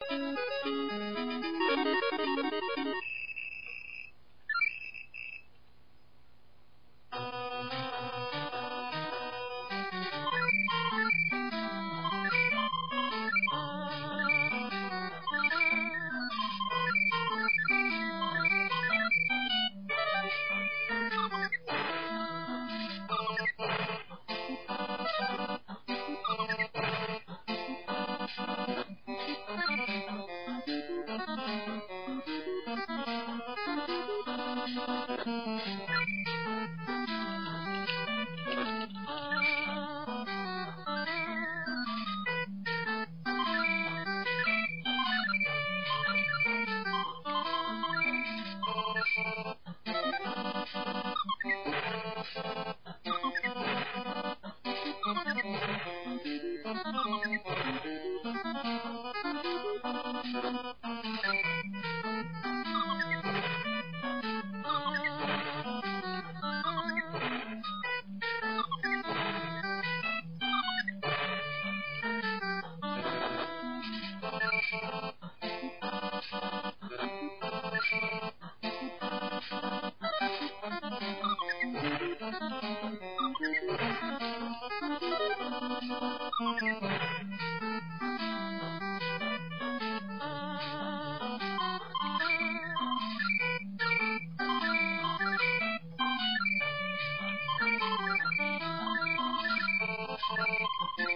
Thank you. えっ? Thank you.